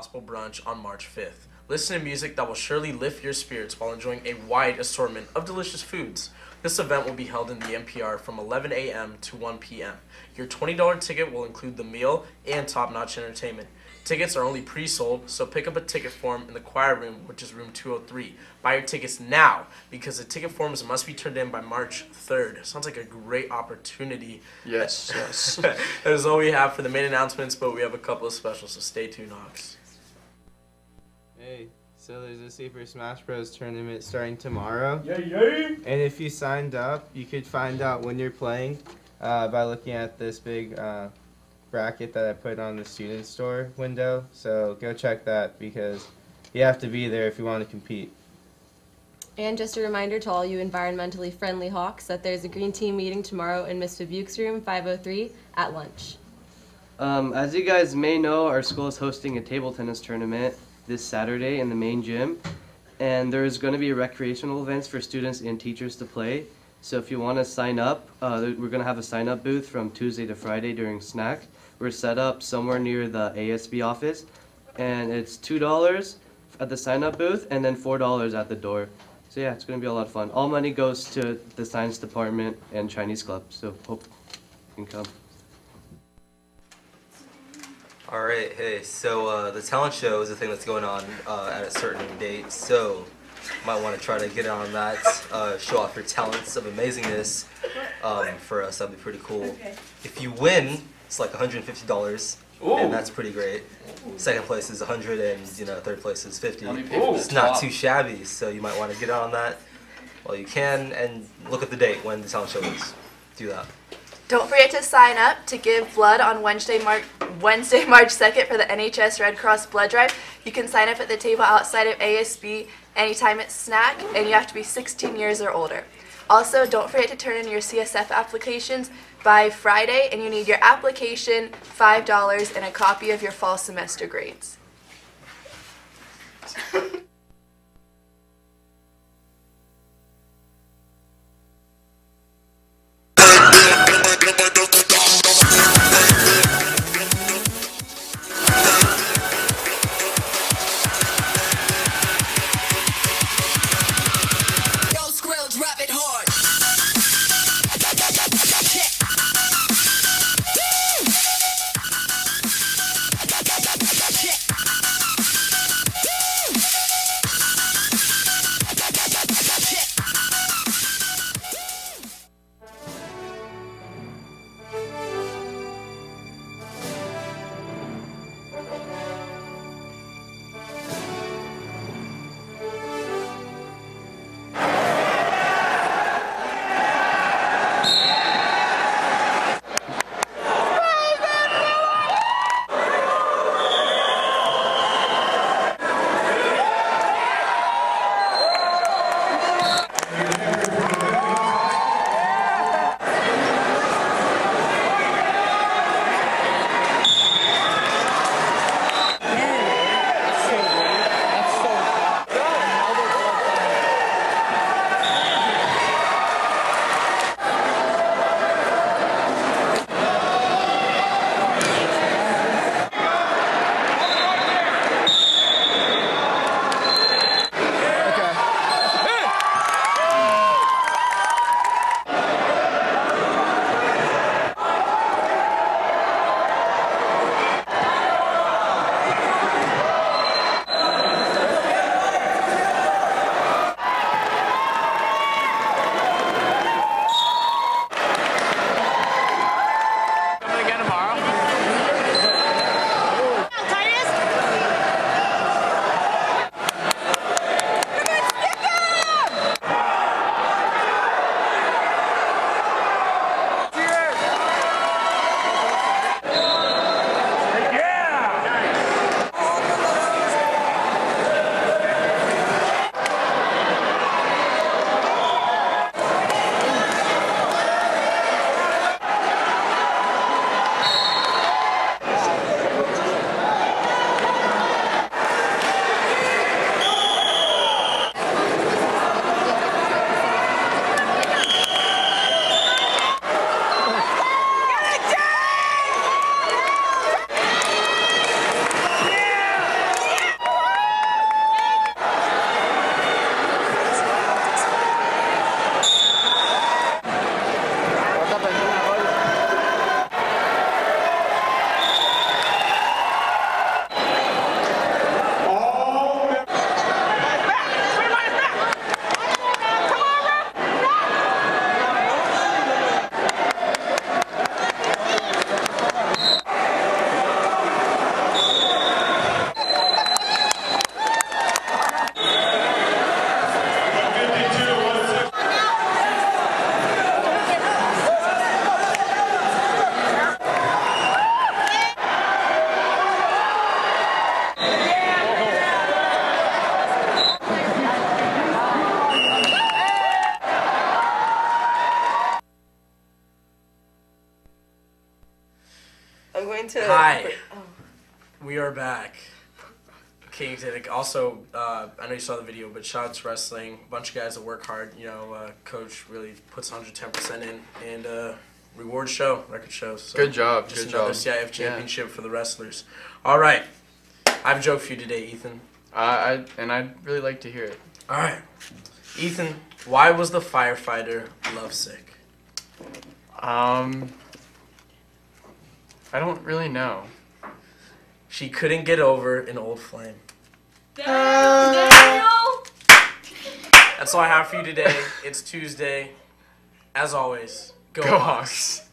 Gospel Brunch on March 5th. Listen to music that will surely lift your spirits while enjoying a wide assortment of delicious foods. This event will be held in the MPR from 11 a.m. to 1 p.m. Your $20 ticket will include the meal and top notch entertainment. Tickets are only pre sold, so pick up a ticket form in the choir room, which is room 203. Buy your tickets now because the ticket forms must be turned in by March 3rd. Sounds like a great opportunity. Yes, yes. that is all we have for the main announcements, but we have a couple of specials, so stay tuned, Hawks. Hey, so there's a Super Smash Bros. tournament starting tomorrow. Yay, yay! And if you signed up, you could find out when you're playing uh, by looking at this big uh, bracket that I put on the student store window. So go check that because you have to be there if you want to compete. And just a reminder to all you environmentally friendly hawks that there's a green team meeting tomorrow in Miss Fabuke's room 503 at lunch. Um, as you guys may know, our school is hosting a table tennis tournament this Saturday in the main gym. And there's going to be recreational events for students and teachers to play. So if you want to sign up, uh, we're going to have a sign up booth from Tuesday to Friday during snack. We're set up somewhere near the ASB office. And it's $2 at the sign up booth and then $4 at the door. So yeah, it's going to be a lot of fun. All money goes to the science department and Chinese club. So hope you can come. All right, hey, so uh, the talent show is a thing that's going on uh, at a certain date, so might want to try to get on that, uh, show off your talents of amazingness um, for us. That'd be pretty cool. If you win, it's like $150, and that's pretty great. Second place is 100, and you know third place is 50. How many It's not top? too shabby, so you might want to get on that while you can, and look at the date when the talent show is. Do that. Don't forget to sign up to give blood on Wednesday, Mar- Wednesday, March 2nd for the NHS Red Cross Blood Drive. You can sign up at the table outside of ASB anytime at snack, and you have to be 16 years or older. Also, don't forget to turn in your CSF applications by Friday, and you need your application, $5, and a copy of your fall semester grades. to. Hi. Oh. We are back. Kington. Also, uh, I know you saw the video, but shouts wrestling. A bunch of guys that work hard. You know, uh, coach really puts 110% in and uh, reward show, record show. So good job. Just good another job. CIF championship yeah. for the wrestlers. All right. I have a joke for you today, Ethan. I And I'd really like to hear it. All right. Ethan, why was the firefighter lovesick? Um, I don't really know. She couldn't get over an old flame. Daniel! That's all I have for you today. It's Tuesday. As always, go, Go Hawks. Hawks.